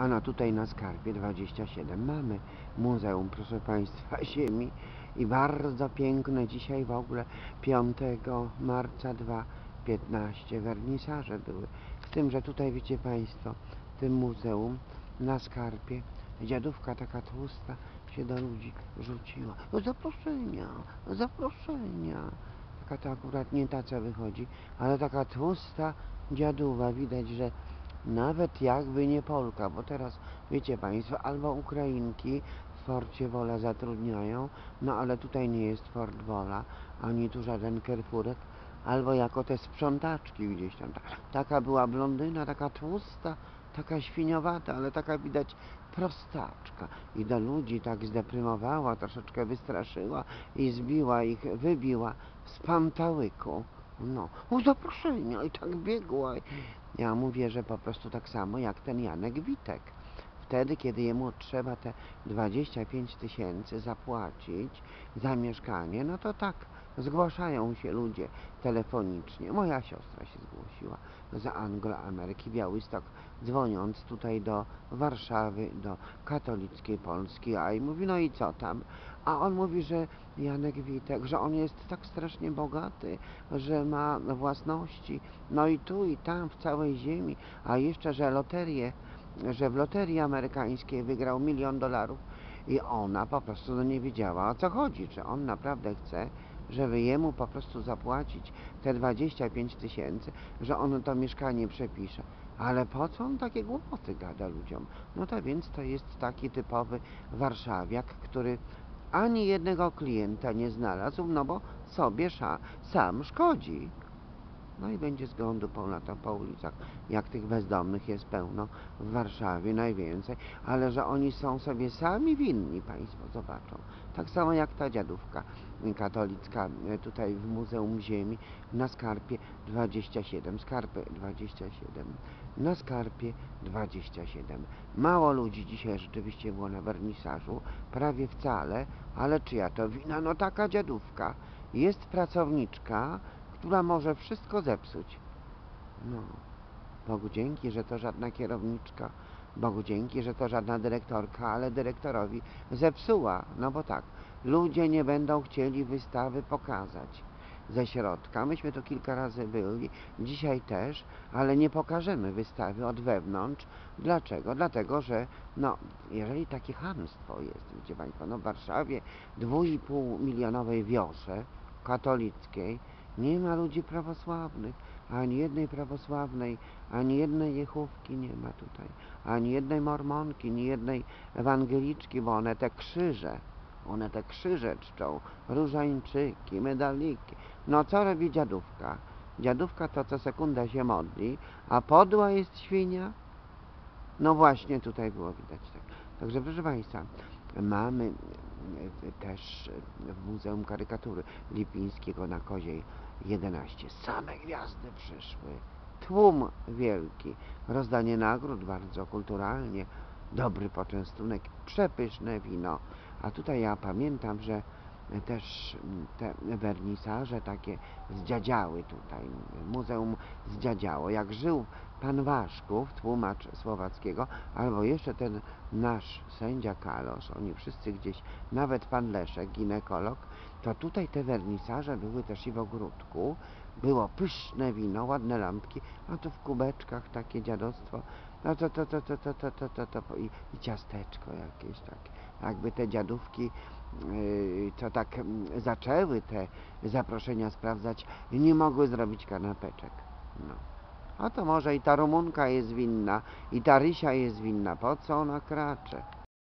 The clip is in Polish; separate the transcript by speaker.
Speaker 1: A no tutaj na Skarpie 27 mamy Muzeum, proszę Państwa, Ziemi i bardzo piękne dzisiaj w ogóle 5 marca 2015 wernisaże były. Z tym, że tutaj wiecie Państwo, w tym muzeum na Skarpie dziadówka taka tłusta się do ludzi rzuciła. No zaproszenia, zaproszenia. Taka to akurat nie ta, co wychodzi, ale taka tłusta dziaduwa. Widać, że nawet jakby nie Polka, bo teraz wiecie Państwo, albo Ukrainki w Forcie Wola zatrudniają, no ale tutaj nie jest Fort Wola, ani tu żaden Kerfurek, albo jako te sprzątaczki gdzieś tam. Ta- Taka była blondyna, taka tłusta, taka świniowata, ale taka widać prostaczka. I do ludzi tak zdeprymowała, troszeczkę wystraszyła i zbiła ich, wybiła z pantałyku. No, o zaproszenia i tak biegła. Ja mówię, że po prostu tak samo jak ten Janek Witek. Wtedy, kiedy jemu trzeba te 25 tysięcy zapłacić za mieszkanie, no to tak, zgłaszają się ludzie telefonicznie. Moja siostra się zgłosiła z Anglo-Ameryki, Białystok, dzwoniąc tutaj do Warszawy, do katolickiej Polski, a i mówi, no i co tam? A on mówi, że Janek Witek, że on jest tak strasznie bogaty, że ma własności, no i tu i tam w całej ziemi, a jeszcze, że loterię, że w loterii amerykańskiej wygrał milion dolarów i ona po prostu nie wiedziała o co chodzi, czy on naprawdę chce, żeby jemu po prostu zapłacić te 25 tysięcy, że on to mieszkanie przepisze. Ale po co on takie głupoty gada ludziom? No to więc to jest taki typowy warszawiak, który ani jednego klienta nie znalazł, no bo sobie sam szkodzi. No i będzie zglądu pełna po ulicach, jak tych bezdomnych jest pełno w Warszawie najwięcej, ale że oni są sobie sami winni, Państwo zobaczą. Tak samo jak ta dziadówka katolicka e, tutaj w Muzeum Ziemi na Skarpie 27, Skarpy 27, na Skarpie 27. Mało ludzi dzisiaj rzeczywiście było na wernisażu, prawie wcale, ale czyja to wina? No taka dziadówka. Jest pracowniczka, która może wszystko zepsuć. No, Bogu dzięki, że to żadna kierowniczka, Bogu dzięki, że to żadna dyrektorka, ale dyrektorowi zepsuła. No bo tak, ludzie nie będą chcieli wystawy pokazać ze środka. Myśmy tu kilka razy byli, dzisiaj też, ale nie pokażemy wystawy od wewnątrz. Dlaczego? Dlatego, że no, jeżeli takie chamstwo jest, wiecie Państwo, no w Warszawie 2,5 milionowej wiosze katolickiej nie ma ludzi prawosławnych, ani jednej prawosławnej, ani jednej jechówki nie ma tutaj, ani jednej mormonki, ani jednej ewangeliczki, bo one te krzyże, one te krzyże czczą, różańczyki, medaliki. No co robi dziadówka? Dziadówka to co sekunda się modli, a podła jest świnia? No właśnie tutaj było widać tak. Także proszę Państwa, mamy też w Muzeum Karykatury Lipińskiego na Koziej 11. Same gwiazdy przyszły. Tłum wielki. Rozdanie nagród bardzo kulturalnie. Dobry poczęstunek, przepyszne wino. A tutaj ja pamiętam, że też mm, te wernisaże takie zdziadziały tutaj. Muzeum zdziadziało. Jak żył pan Waszków, tłumacz słowackiego, albo jeszcze ten nasz sędzia Kalosz, oni wszyscy gdzieś, nawet pan Leszek, ginekolog, to tutaj te wernisaże były też i w ogródku. Było pyszne wino, ładne lampki, a to w kubeczkach takie dziadostwo. No to to to to to to to to, to, i, i ciasteczko jakieś takie. Jakby te dziadówki yy, co tak mm, zaczęły te zaproszenia sprawdzać, nie mogły zrobić kanapeczek. No. A to może i ta Rumunka jest winna, i ta Rysia jest winna. Po co ona kracze?